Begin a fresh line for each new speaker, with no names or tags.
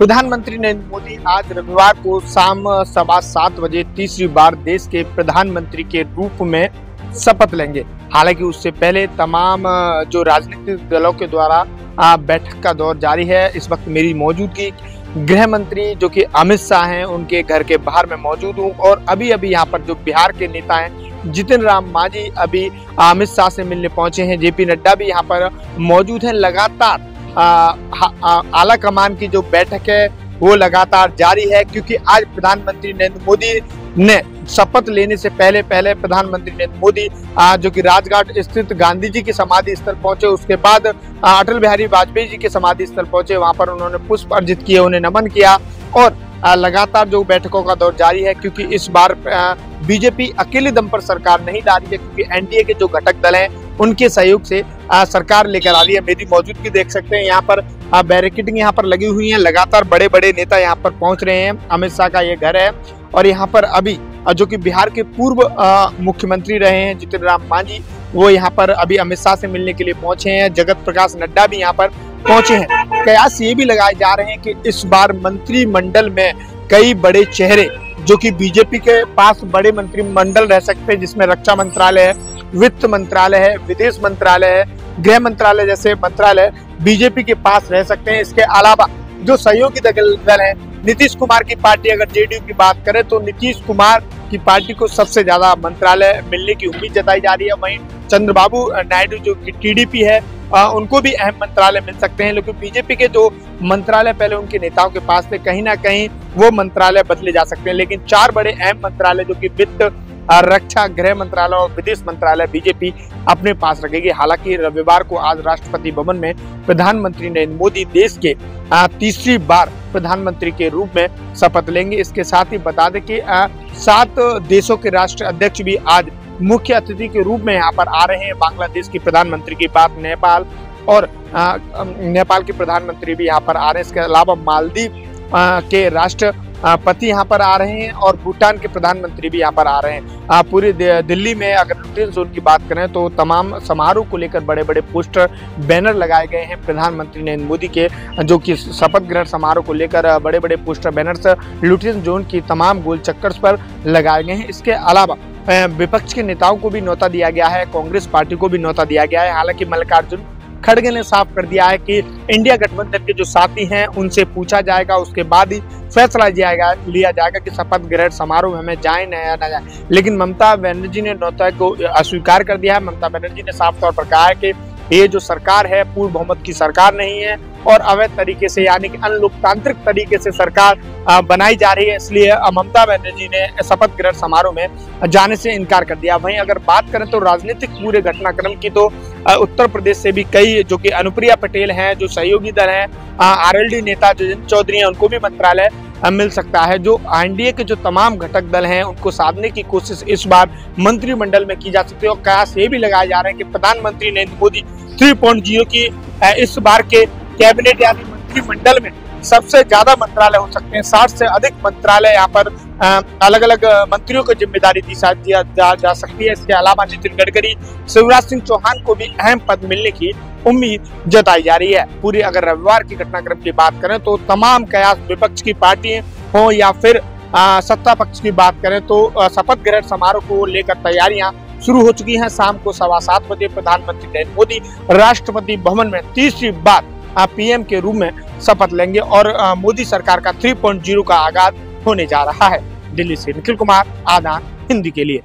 प्रधानमंत्री नरेंद्र मोदी आज रविवार को शाम सवा सात बजे तीसरी बार देश के प्रधानमंत्री के रूप में शपथ लेंगे। हालाँकि उससे पहले तमाम जो राजनीतिक दलों के द्वारा बैठक का दौर जारी है, इस वक्त मेरी मौजूदगी गृह मंत्री जो कि अमित शाह हैं, उनके घर के बाहर में मौजूद हूँ और अभी अभी यहाँ पर जो बिहार के नेता हैं, जितिन राम मांझी अभी अमित शाह से मिलने पहुँचे हैं। जेपी नड्डा भी यहाँ पर मौजूद हैं, लगातार। आला कमान की जो बैठक है, वो लगातार जारी है, क्योंकि आज प्रधानमंत्री नरेंद्र मोदी ने शपथ लेने से पहले पहले प्रधानमंत्री नरेंद्र मोदी जो कि राजघाट स्थित गांधी जी की समाधि स्थल पहुँचे, उसके बाद अटल बिहारी वाजपेयी जी के समाधि स्थल पहुँचे, वहाँ पर उन्होंने पुष्प अर्जित किए, उन्हें नमन किया, और लगातार जो बैठकों का दौर जारी है, क्योंकि इस बार बीजेपी अकेले दम पर सरकार नहीं ला रही है, क्योंकि एनडीए के जो घटक दल हैं उनके सहयोग से आ, सरकार लेकर आ रही है। मेरी मौजूदगी देख सकते हैं। यहाँ पर बैरिकेटिंग यहाँ पर लगी हुई है। लगातार बड़े बड़े नेता यहाँ पर पहुँच रहे हैं। अमित शाह का ये घर है। और यहाँ पर अभी जो कि बिहार के पूर्व मुख्यमंत्री रहे हैं जितिन राम मांझी वो यहाँ पर अभी अमित शाह से मिलने के लिए पहुँचे हैं। जगत प्रकाश नड्डा भी यहाँ पर पहुँचे हैं। कयास ये भी लगाए जा रहे हैं कि इस बार मंत्रिमंडल में कई बड़े चेहरे जो कि बीजेपी के पास बड़े मंत्रिमंडल रह सकते हैं, जिसमें रक्षा मंत्रालय है, वित्त मंत्रालय है, विदेश मंत्रालय है, गृह मंत्रालय जैसे मंत्रालय बीजेपी के पास रह सकते हैं। इसके अलावा जो सहयोगी दल है, नीतीश कुमार की पार्टी अगर जेडीयू की बात करें तो नीतीश कुमार की पार्टी को सबसे ज़्यादा मंत्रालय मिलने की उम्मीद जताई जा रही है। वहीं चंद्रबाबू नायडू जो टीडीपी है आ, उनको भी अहम मंत्रालय मिल सकते हैं लेकिन बीजेपी के जो मंत्रालय पहले उनके नेताओं के पास थे कहीं ना कहीं वो मंत्रालय बदले जा सकते हैं। लेकिन चार बड़े अहम मंत्रालय जो कि वित्त रक्षा गृह मंत्रालय और विदेश मंत्रालय बीजेपी अपने पास रखेगी। हालाँकि रविवार को आज राष्ट्रपति भवन में प्रधानमंत्री नरेंद्र मोदी देश के तीसरी बार प्रधानमंत्री के रूप में शपथ लेंगे। इसके साथ ही बता दें कि सात देशों के राष्ट्र अध्यक्ष भी आज मुख्य अतिथि के रूप में यहाँ पर आ रहे हैं। बांग्लादेश की प्रधानमंत्री की बात, नेपाल और नेपाल के प्रधानमंत्री भी यहाँ पर आ रहे हैं। इसके अलावा मालदीव के राष्ट्र पति यहाँ पर आ रहे हैं और भूटान के प्रधानमंत्री भी यहाँ पर आ रहे हैं। पूरी दिल्ली में अगर लुटेन जोन की बात करें तो तमाम समारोह को लेकर बड़े बड़े पोस्टर, बैनर लगाए गए हैं प्रधानमंत्री नरेंद्र मोदी के, जो कि शपथ ग्रहण समारोह को लेकर बड़े बड़े पोस्टर, बैनर्स लुटेन जोन की तमाम गोल चक्कर पर लगाए गए हैं। इसके अलावा विपक्ष के नेताओं को भी न्योता दिया गया है, कांग्रेस पार्टी को भी न्योता दिया गया है। हालाँकि मल्लिकार्जुन खड़गे ने साफ़ कर दिया है कि इंडिया गठबंधन के जो साथी हैं, उनसे पूछा जाएगा, उसके बाद ही फैसला जाएगा लिया जाएगा कि शपथ ग्रहण समारोह हमें जाए न या न जाए। लेकिन ममता बनर्जी ने नौता को अस्वीकार कर दिया है। ममता बनर्जी ने साफ़ तौर पर कहा है कि ये जो सरकार है, पूर्व बहुमत की सरकार नहीं है। और अवैध तरीके से, यानी कि अनलोकतांत्रिक तरीके से सरकार बनाई जा रही है। इसलिए ममता बनर्जी ने शपथ ग्रहण समारोह में जाने से इनकार कर दिया। वहीं अगर बात करें तो राजनीतिक पूरे घटनाक्रम की तो उत्तर प्रदेश से भी कई, जो कि अनुप्रिया पटेल हैं, जो सहयोगी दल हैं आरएलडी नेता जो चौधरी हैं, उनको भी मंत्रालय मिल सकता है। जो एनडीए के जो तमाम घटक दल हैं, उनको साधने की कोशिश इस बार मंत्रिमंडल में की जा सकती है। और कयास ये भी लगाए जा रहे हैं कि प्रधानमंत्री नरेंद्र मोदी थ्री पॉइंट की इस बार के कैबिनेट यानी मंत्रिमंडल में सबसे ज़्यादा मंत्रालय हो सकते हैं। साठ से अधिक मंत्रालय यहाँ पर अलग अलग मंत्रियों को ज़िम्मेदारी दी दिया जा, जा सकती है। इसके अलावा नितिन गडकरी शिवराज सिंह चौहान को भी अहम पद मिलने की उम्मीद जताई जा रही है। पूरी अगर रविवार की घटनाक्रम की बात करें तो तमाम कयास विपक्ष की पार्टी हो या फिर आ, सत्ता पक्ष की बात करें तो शपथ ग्रहण समारोह को लेकर तैयारियाँ शुरू हो चुकी हैं। शाम को सवा सात बजे प्रधानमंत्री नरेंद्र मोदी राष्ट्रपति भवन में तीसरी बार पीएम के रूप में शपथ लेंगे और मोदी सरकार का 3.0 का आगाज़ होने जा रहा है। दिल्ली से निखिल कुमार, आदान, हिंदी के लिए।